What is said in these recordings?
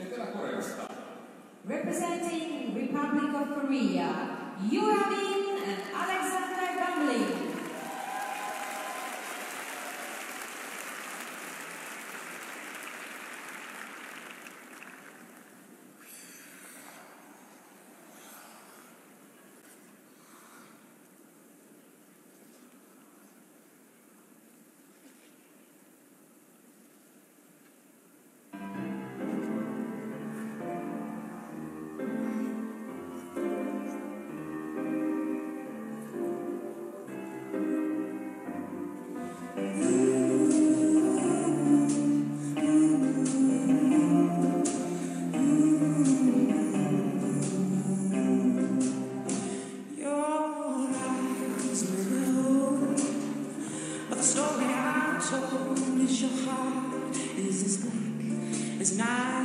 Etelä-Koreasta. Representing Republic of Korea, Yura Min and Alexander Gamelin. not.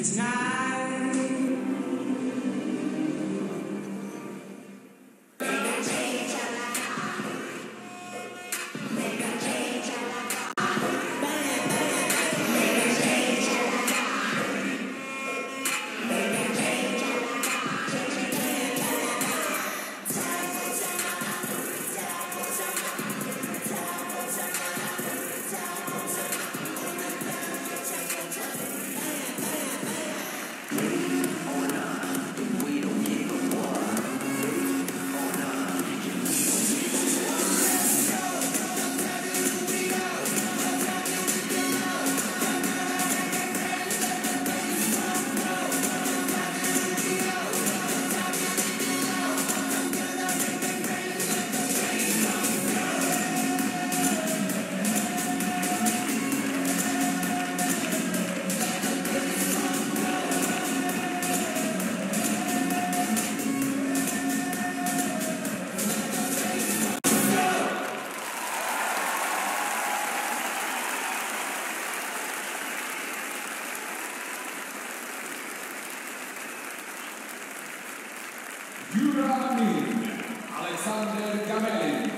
It's not Yurani Alexander Gamelin.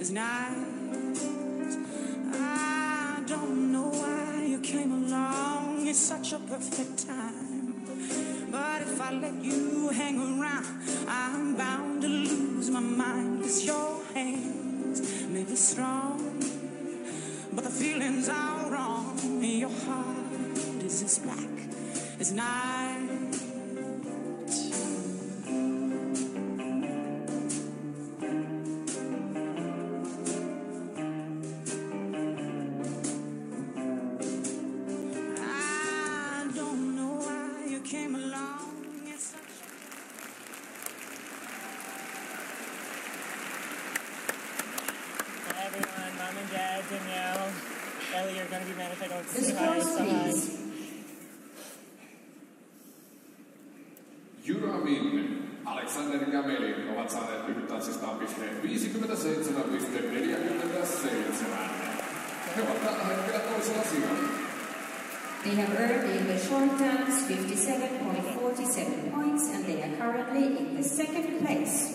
is night. I don't know why you came along. It's such a perfect time. But if I let you hang around, I'm bound to lose my mind. Cause your hands may be strong, but the feeling's are wrong. Your heart is as black as night. Ellie, you're gonna be mad if I don't say hi. scores, So hi. Yura Min, Alexander Gamelin ovat saaneet lyhytanssistaan pisteen 57,47. He ovat tällä hetkellä toisella sijalla. They have earned in the short dance 57.47 points and they are currently in the second place.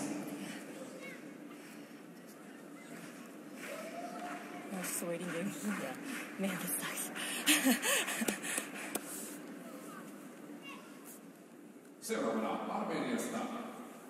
Oh, it's just waiting game. yeah. megastags. Seuraavana Armeniasta